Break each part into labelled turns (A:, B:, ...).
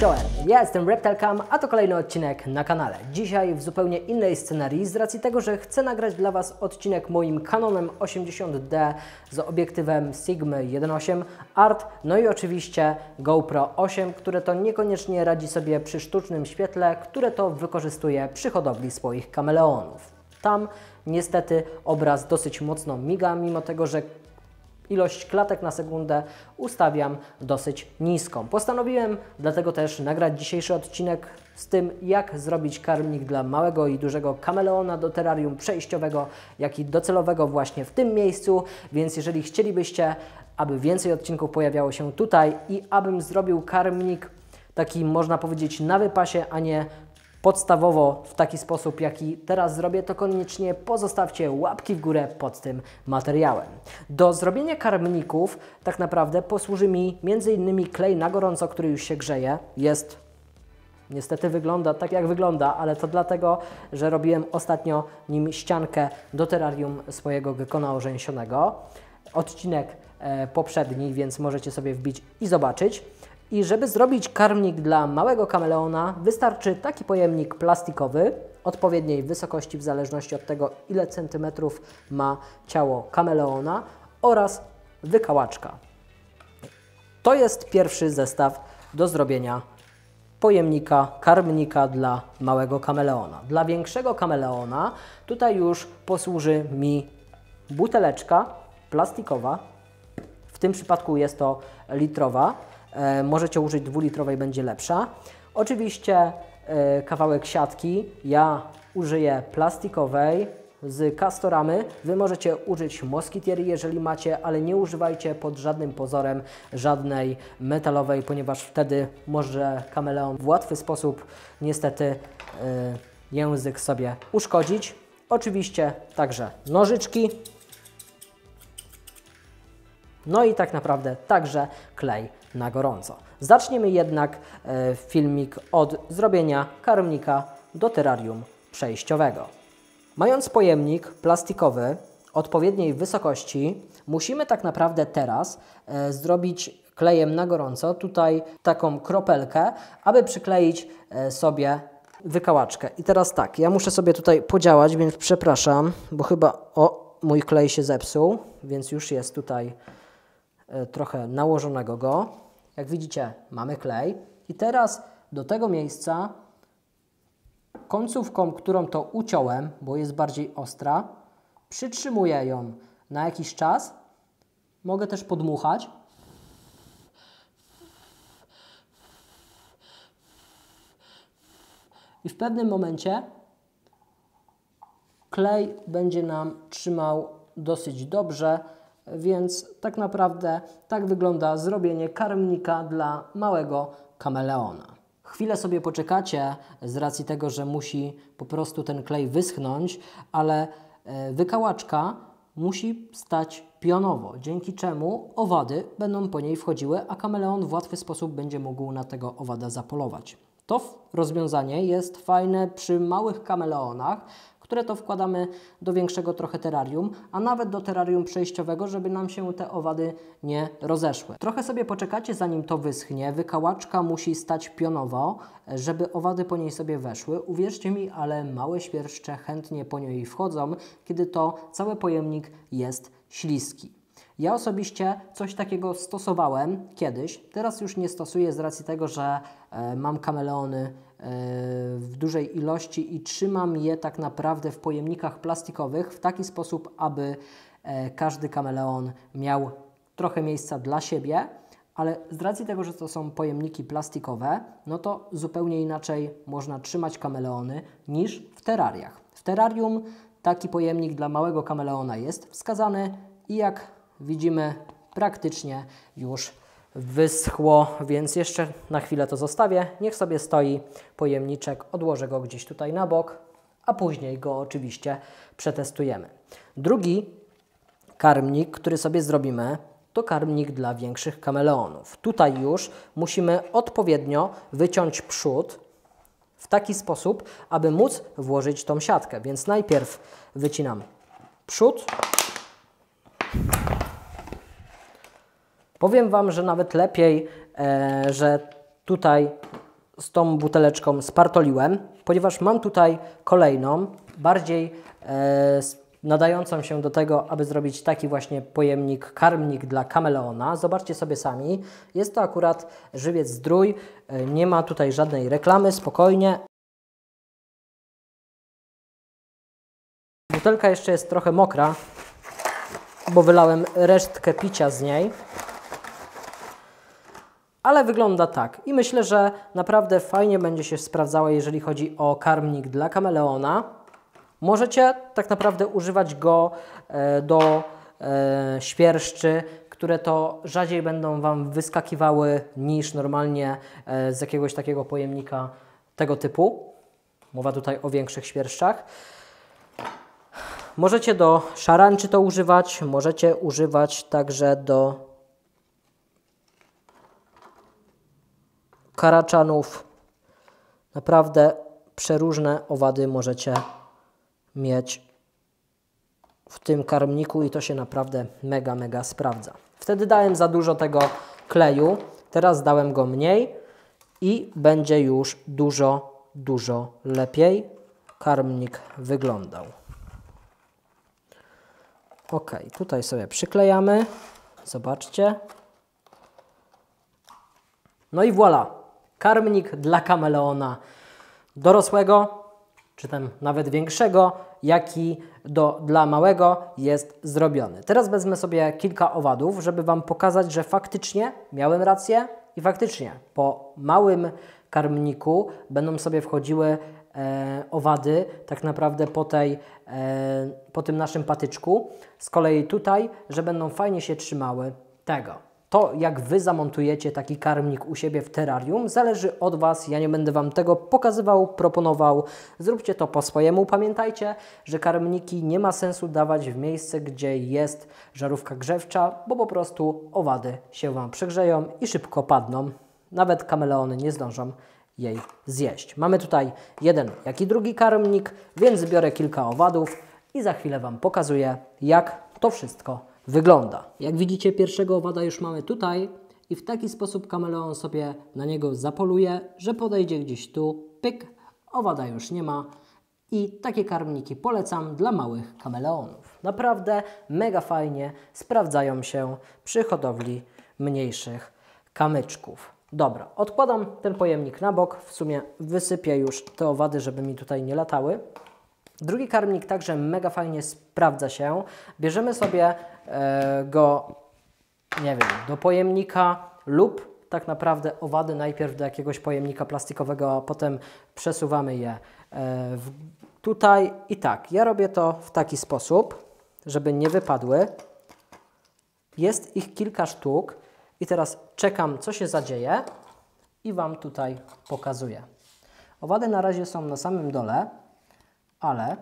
A: Czołem, ja jestem Reptelcam, a to kolejny odcinek na kanale. Dzisiaj w zupełnie innej scenarii, z racji tego, że chcę nagrać dla Was odcinek moim Canonem 80D z obiektywem Sigma 1.8 Art, no i oczywiście GoPro 8, które to niekoniecznie radzi sobie przy sztucznym świetle, które to wykorzystuje przy hodowli swoich kameleonów. Tam niestety obraz dosyć mocno miga, mimo tego, że ilość klatek na sekundę ustawiam dosyć niską. Postanowiłem dlatego też nagrać dzisiejszy odcinek z tym, jak zrobić karmnik dla małego i dużego kameleona do terrarium przejściowego, jak i docelowego właśnie w tym miejscu, więc jeżeli chcielibyście, aby więcej odcinków pojawiało się tutaj i abym zrobił karmnik taki można powiedzieć na wypasie, a nie podstawowo w taki sposób, jaki teraz zrobię, to koniecznie pozostawcie łapki w górę pod tym materiałem. Do zrobienia karmników tak naprawdę posłuży mi m.in. klej na gorąco, który już się grzeje. Jest Niestety wygląda tak jak wygląda, ale to dlatego, że robiłem ostatnio nim ściankę do terrarium swojego gekona orzęsionego. Odcinek e, poprzedni, więc możecie sobie wbić i zobaczyć. I żeby zrobić karmnik dla małego kameleona, wystarczy taki pojemnik plastikowy odpowiedniej wysokości w zależności od tego, ile centymetrów ma ciało kameleona oraz wykałaczka. To jest pierwszy zestaw do zrobienia pojemnika, karmnika dla małego kameleona. Dla większego kameleona tutaj już posłuży mi buteleczka plastikowa. W tym przypadku jest to litrowa możecie użyć dwulitrowej, będzie lepsza. Oczywiście e, kawałek siatki, ja użyję plastikowej z kastoramy. Wy możecie użyć moskitiery, jeżeli macie, ale nie używajcie pod żadnym pozorem żadnej metalowej, ponieważ wtedy może kameleon w łatwy sposób niestety e, język sobie uszkodzić. Oczywiście także nożyczki, no i tak naprawdę także klej na gorąco. Zaczniemy jednak e, filmik od zrobienia karmnika do terrarium przejściowego. Mając pojemnik plastikowy odpowiedniej wysokości, musimy tak naprawdę teraz e, zrobić klejem na gorąco tutaj taką kropelkę, aby przykleić e, sobie wykałaczkę. I teraz tak, ja muszę sobie tutaj podziałać, więc przepraszam, bo chyba o, mój klej się zepsuł, więc już jest tutaj trochę nałożonego go. Jak widzicie, mamy klej i teraz do tego miejsca końcówką, którą to uciąłem, bo jest bardziej ostra, przytrzymuję ją na jakiś czas. Mogę też podmuchać. I w pewnym momencie klej będzie nam trzymał dosyć dobrze więc tak naprawdę tak wygląda zrobienie karmnika dla małego kameleona. Chwilę sobie poczekacie z racji tego, że musi po prostu ten klej wyschnąć, ale e, wykałaczka musi stać pionowo, dzięki czemu owady będą po niej wchodziły, a kameleon w łatwy sposób będzie mógł na tego owada zapolować. To rozwiązanie jest fajne przy małych kameleonach, które to wkładamy do większego trochę terrarium, a nawet do terrarium przejściowego, żeby nam się te owady nie rozeszły. Trochę sobie poczekacie zanim to wyschnie, wykałaczka musi stać pionowo, żeby owady po niej sobie weszły. Uwierzcie mi, ale małe świerszcze chętnie po niej wchodzą, kiedy to cały pojemnik jest śliski. Ja osobiście coś takiego stosowałem kiedyś, teraz już nie stosuję z racji tego, że e, mam kameleony e, w dużej ilości i trzymam je tak naprawdę w pojemnikach plastikowych w taki sposób, aby e, każdy kameleon miał trochę miejsca dla siebie, ale z racji tego, że to są pojemniki plastikowe, no to zupełnie inaczej można trzymać kameleony niż w terrariach. W terrarium taki pojemnik dla małego kameleona jest wskazany i jak widzimy praktycznie już wyschło, więc jeszcze na chwilę to zostawię. Niech sobie stoi pojemniczek, odłożę go gdzieś tutaj na bok, a później go oczywiście przetestujemy. Drugi karmnik, który sobie zrobimy, to karmnik dla większych kameleonów. Tutaj już musimy odpowiednio wyciąć przód w taki sposób, aby móc włożyć tą siatkę. Więc najpierw wycinam przód, Powiem Wam, że nawet lepiej, e, że tutaj z tą buteleczką spartoliłem, ponieważ mam tutaj kolejną, bardziej e, nadającą się do tego, aby zrobić taki właśnie pojemnik, karmnik dla kameleona. Zobaczcie sobie sami, jest to akurat żywiec zdrój, e, nie ma tutaj żadnej reklamy, spokojnie. Butelka jeszcze jest trochę mokra, bo wylałem resztkę picia z niej. Ale wygląda tak i myślę, że naprawdę fajnie będzie się sprawdzała, jeżeli chodzi o karmnik dla kameleona. Możecie tak naprawdę używać go e, do e, świerszczy, które to rzadziej będą Wam wyskakiwały niż normalnie e, z jakiegoś takiego pojemnika tego typu. Mowa tutaj o większych świerszczach. Możecie do szarańczy to używać, możecie używać także do karaczanów. Naprawdę przeróżne owady możecie mieć w tym karmniku i to się naprawdę mega, mega sprawdza. Wtedy dałem za dużo tego kleju, teraz dałem go mniej i będzie już dużo, dużo lepiej karmnik wyglądał. Ok, tutaj sobie przyklejamy. Zobaczcie. No i voilà. Karmnik dla kameleona dorosłego, czy tam nawet większego, jak i do, dla małego jest zrobiony. Teraz wezmę sobie kilka owadów, żeby Wam pokazać, że faktycznie miałem rację i faktycznie po małym karmniku będą sobie wchodziły e, owady tak naprawdę po, tej, e, po tym naszym patyczku. Z kolei tutaj, że będą fajnie się trzymały tego. To, jak Wy zamontujecie taki karmnik u siebie w terrarium, zależy od Was. Ja nie będę Wam tego pokazywał, proponował. Zróbcie to po swojemu. Pamiętajcie, że karmniki nie ma sensu dawać w miejsce, gdzie jest żarówka grzewcza, bo po prostu owady się Wam przegrzeją i szybko padną. Nawet kameleony nie zdążą jej zjeść. Mamy tutaj jeden, jak i drugi karmnik, więc zbiorę kilka owadów i za chwilę Wam pokazuję, jak to wszystko wygląda. Jak widzicie, pierwszego owada już mamy tutaj i w taki sposób kameleon sobie na niego zapoluje, że podejdzie gdzieś tu, pyk, owada już nie ma i takie karmniki polecam dla małych kameleonów. Naprawdę mega fajnie sprawdzają się przy hodowli mniejszych kamyczków. Dobra, odkładam ten pojemnik na bok, w sumie wysypię już te owady, żeby mi tutaj nie latały. Drugi karmnik także mega fajnie sprawdza się. Bierzemy sobie e, go, nie wiem, do pojemnika lub tak naprawdę owady najpierw do jakiegoś pojemnika plastikowego, a potem przesuwamy je e, tutaj i tak. Ja robię to w taki sposób, żeby nie wypadły. Jest ich kilka sztuk i teraz czekam, co się zadzieje i Wam tutaj pokazuję. Owady na razie są na samym dole ale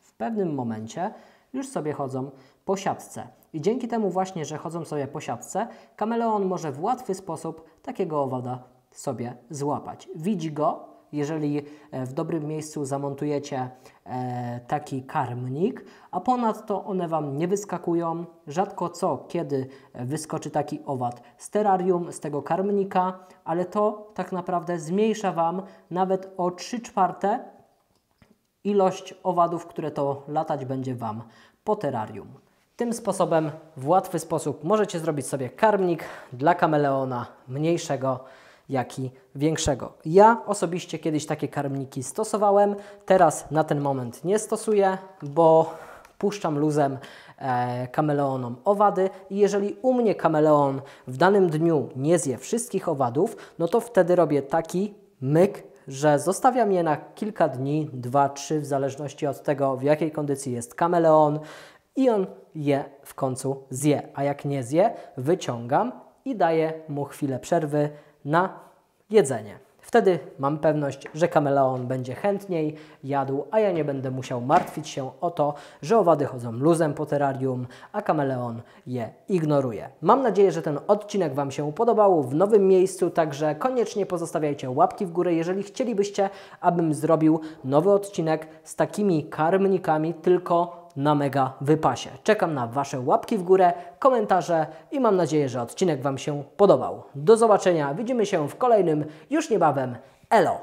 A: w pewnym momencie już sobie chodzą po siatce. I dzięki temu właśnie, że chodzą sobie po siatce, kameleon może w łatwy sposób takiego owada sobie złapać. Widzi go, jeżeli e, w dobrym miejscu zamontujecie e, taki karmnik, a ponadto one Wam nie wyskakują. Rzadko co, kiedy wyskoczy taki owad z terrarium, z tego karmnika, ale to tak naprawdę zmniejsza Wam nawet o 3 czwarte ilość owadów, które to latać będzie Wam po terrarium. Tym sposobem w łatwy sposób możecie zrobić sobie karmnik dla kameleona mniejszego, jak i większego. Ja osobiście kiedyś takie karmniki stosowałem, teraz na ten moment nie stosuję, bo puszczam luzem e, kameleonom owady i jeżeli u mnie kameleon w danym dniu nie zje wszystkich owadów, no to wtedy robię taki myk że zostawiam je na kilka dni, dwa, trzy, w zależności od tego, w jakiej kondycji jest kameleon i on je w końcu zje. A jak nie zje, wyciągam i daję mu chwilę przerwy na jedzenie. Wtedy mam pewność, że kameleon będzie chętniej jadł, a ja nie będę musiał martwić się o to, że owady chodzą luzem po terrarium, a kameleon je ignoruje. Mam nadzieję, że ten odcinek Wam się podobał w nowym miejscu, także koniecznie pozostawiajcie łapki w górę, jeżeli chcielibyście, abym zrobił nowy odcinek z takimi karmnikami, tylko na mega wypasie. Czekam na Wasze łapki w górę, komentarze i mam nadzieję, że odcinek Wam się podobał. Do zobaczenia, widzimy się w kolejnym już niebawem. Elo!